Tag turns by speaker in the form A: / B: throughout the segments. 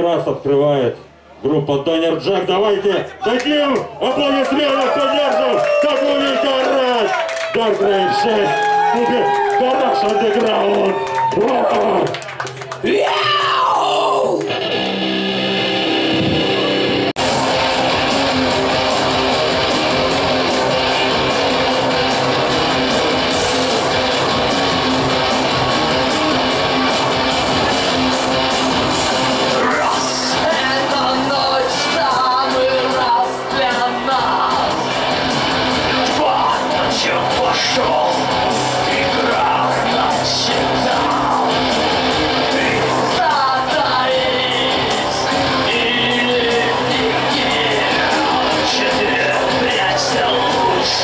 A: раз открывает группа Донер Джек. Давайте дадим аплодисменты, поддержим такую гараж. Dark Rave 6. Гараж андеграунд.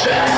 B: Shit!